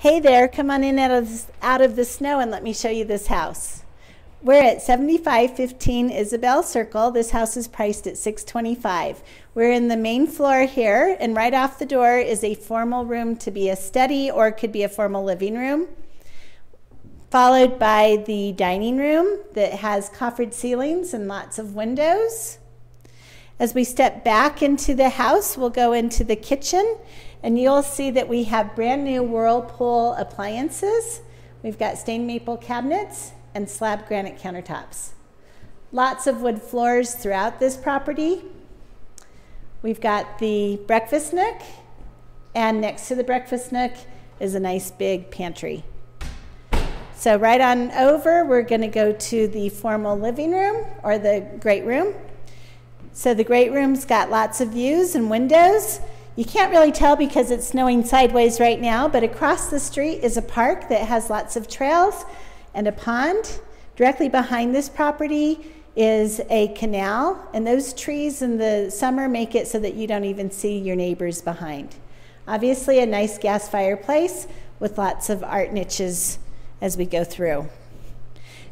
Hey there, come on in out of, out of the snow and let me show you this house. We're at 7515 Isabell Circle. This house is priced at 625. We're in the main floor here, and right off the door is a formal room to be a study or could be a formal living room, followed by the dining room that has coffered ceilings and lots of windows. As we step back into the house, we'll go into the kitchen and you'll see that we have brand new Whirlpool appliances. We've got stained maple cabinets and slab granite countertops. Lots of wood floors throughout this property. We've got the breakfast nook, and next to the breakfast nook is a nice big pantry. So right on over, we're going to go to the formal living room or the great room. So the great room's got lots of views and windows. You can't really tell because it's snowing sideways right now, but across the street is a park that has lots of trails and a pond. Directly behind this property is a canal, and those trees in the summer make it so that you don't even see your neighbors behind. Obviously, a nice gas fireplace with lots of art niches as we go through.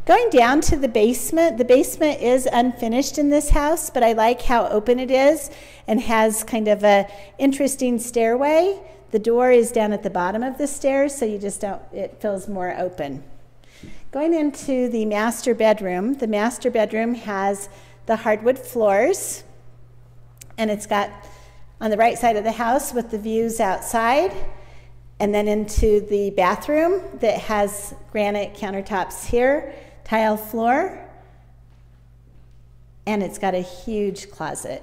Going down to the basement, the basement is unfinished in this house, but I like how open it is and has kind of a interesting stairway. The door is down at the bottom of the stairs, so you just don't, it feels more open. Going into the master bedroom, the master bedroom has the hardwood floors, and it's got on the right side of the house with the views outside, and then into the bathroom that has granite countertops here tile floor, and it's got a huge closet.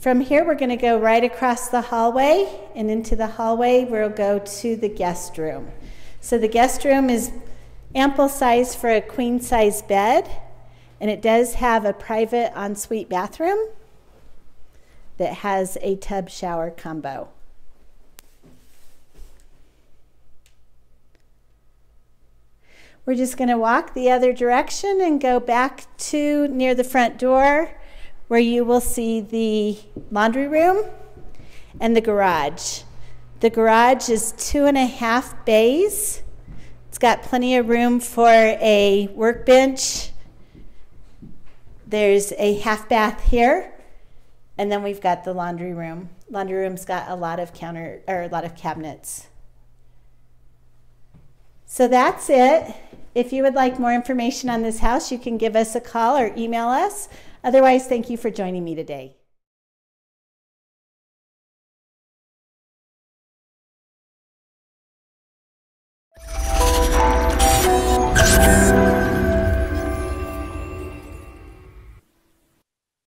From here, we're going to go right across the hallway, and into the hallway, we'll go to the guest room. So the guest room is ample size for a queen size bed, and it does have a private ensuite bathroom that has a tub shower combo. We're just going to walk the other direction and go back to near the front door where you will see the laundry room and the garage. The garage is two and a half bays. It's got plenty of room for a workbench. There's a half bath here. And then we've got the laundry room. Laundry room's got a lot of counter or a lot of cabinets. So that's it. If you would like more information on this house, you can give us a call or email us. Otherwise, thank you for joining me today.